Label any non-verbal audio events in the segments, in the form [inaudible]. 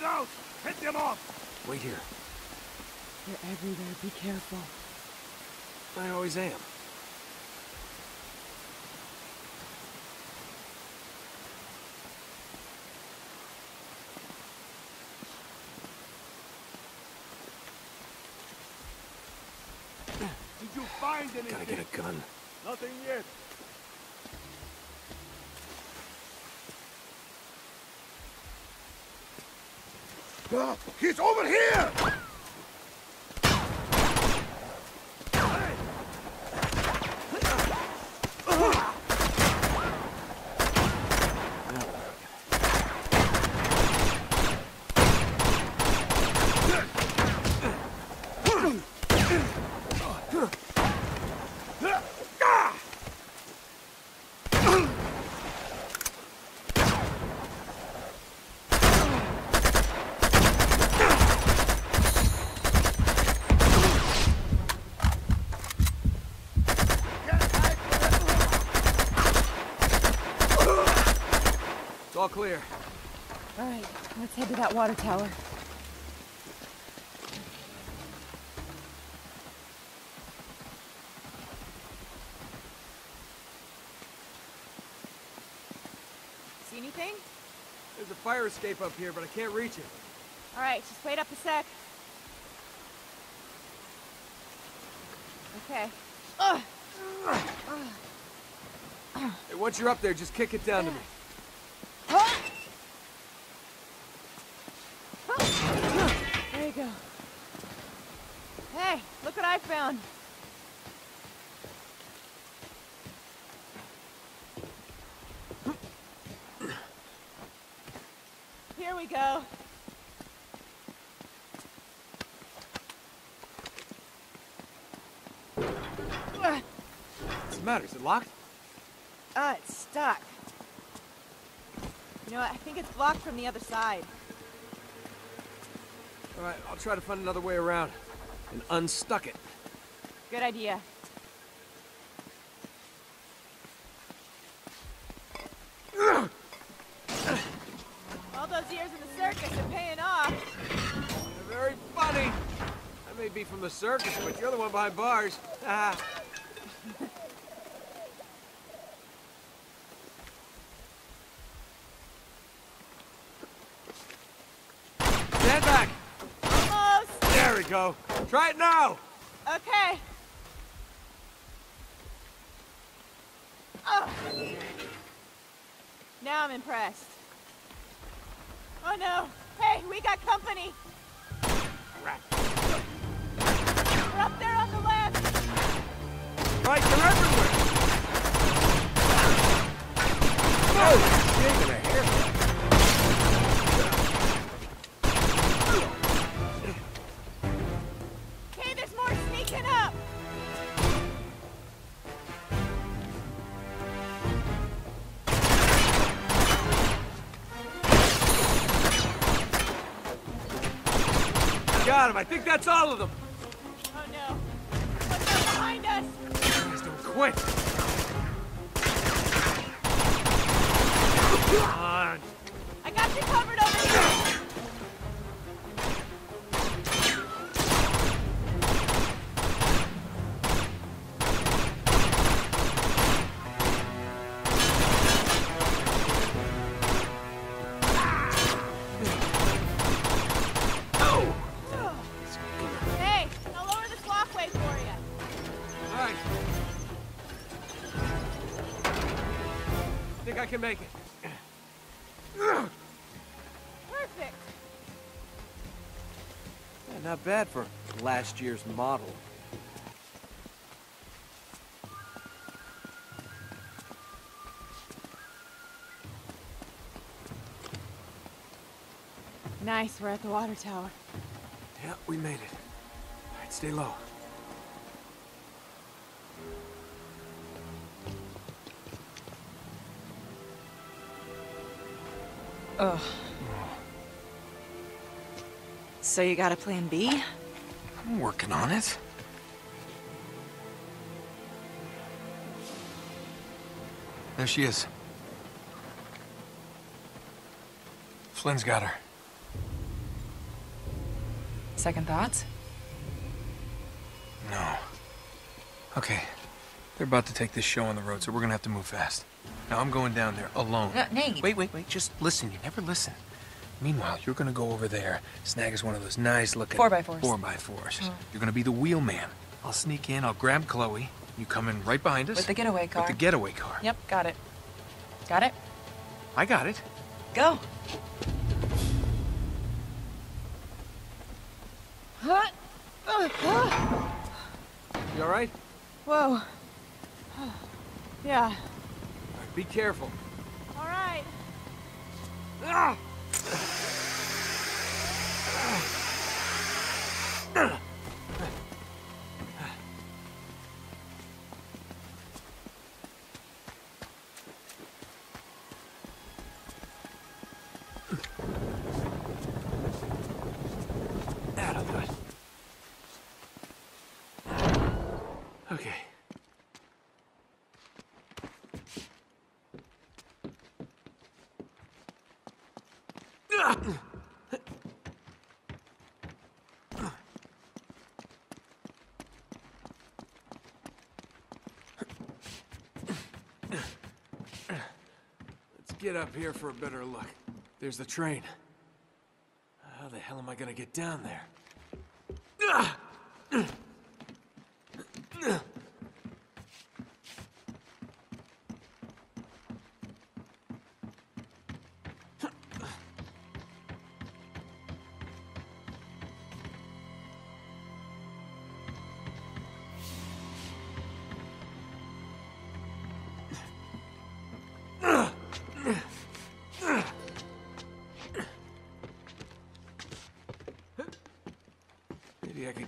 Spread out! Hit them off! Wait here. They're everywhere. Be careful. I always am. Did you find anything? Gotta get a gun. Nothing yet. He's over here! It's all clear. All right, let's head to that water tower. See anything? There's a fire escape up here, but I can't reach it. All right, just wait up a sec. Okay. Hey, once you're up there, just kick it down to me. There you go. Hey, look what I found. Here we go. What's the matter? Is it locked? Ah, it's stuck. You know what? I think it's blocked from the other side. All right, I'll try to find another way around and unstuck it. Good idea. All those years in the circus are paying off. You're very funny. I may be from the circus, but you're the one behind bars. [laughs] Ah. Stand back. Almost. There we go. Try it now. Okay. Oh. Now I'm impressed. Oh no! Hey, we got company! Right. We're up there on the left! Right, they're everywhere. Oh, Got him. I think that's all of them. Oh no! What's behind us? Guys, don't quit. I can make it. Perfect. Yeah, not bad for last year's model. Nice, we're at the water tower. Yeah, we made it. All right, stay low. Ugh. So you got a plan B? I'm working on it. There she is. Flynn's got her. Second thoughts? No. Okay. They're about to take this show on the road, so we're gonna have to move fast. Now I'm going down there alone. No, Nate. Wait, wait, wait. Just listen. You never listen. Meanwhile, you're gonna go over there, snag us one of those nice looking Four by fours. Four by 4s hmm. You're gonna be the wheelman. I'll sneak in. I'll grab Chloe. You come in right behind us With the getaway car. With the getaway car. Yep, got it. Got it? I got it. Go. You all right? Whoa. [sighs] Yeah. Be careful. All right. Ah! Get up here for a better look. There's the train. How the hell am I gonna get down there?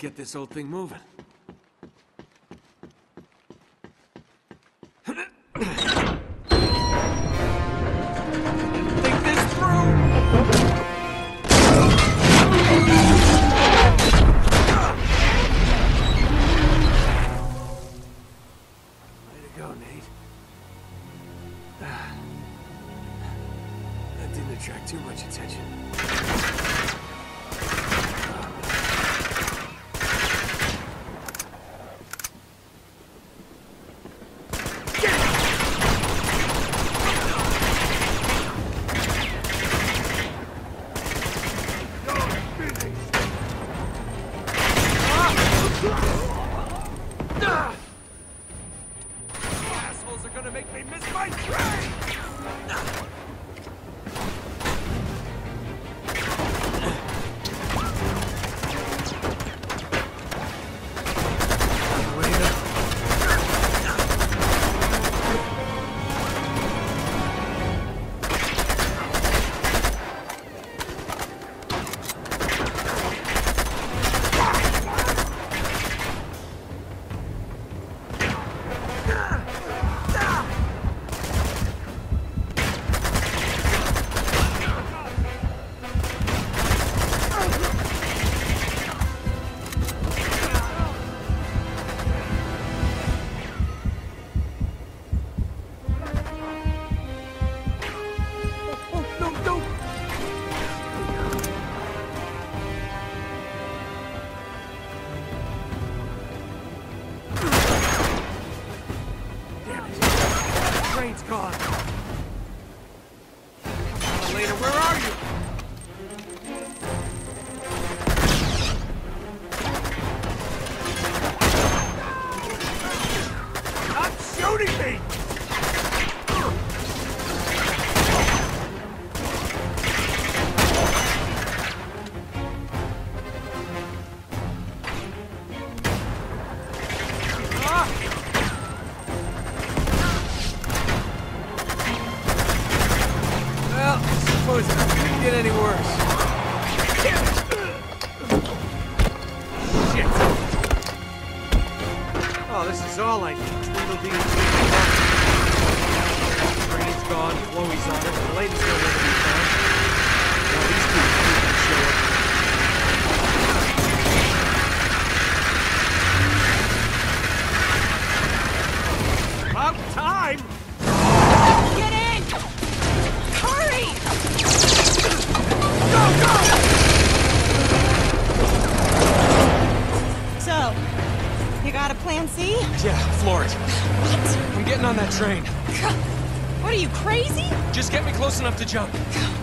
Get this old thing moving. Think this through! Way to go, Nate. Ah. That didn't attract too much attention. You got a plan C? Yeah, floor it. What? I'm getting on that train. What are you, crazy? Just get me close enough to jump.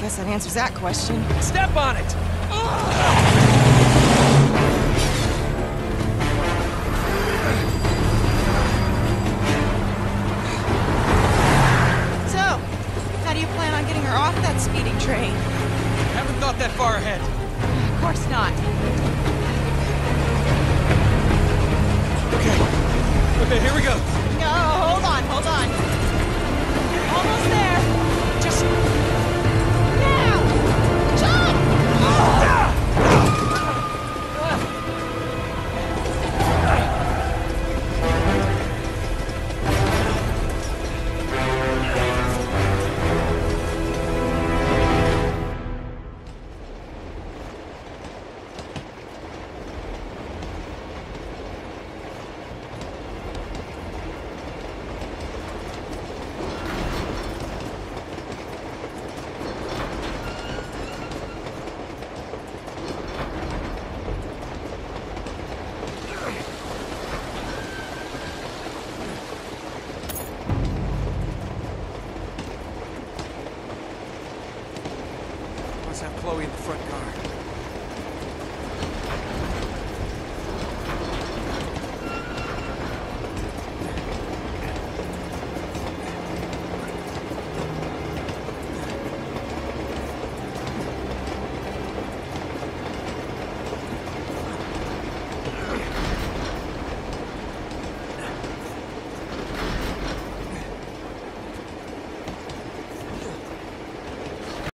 Guess that answers that question. Step on it! So, how do you plan on getting her off that speeding train. Haven't thought that far ahead. Of course not. Okay, here we go. No, hold on, hold on. Almost there. Just Now! John! Oh, Let's